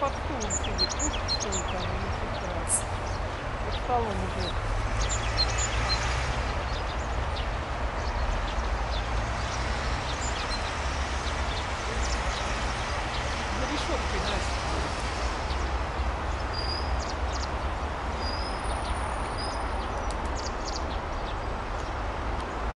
под стулом сидит. Пусть стул там, не сестра. Под столом уже. За решеткой, да.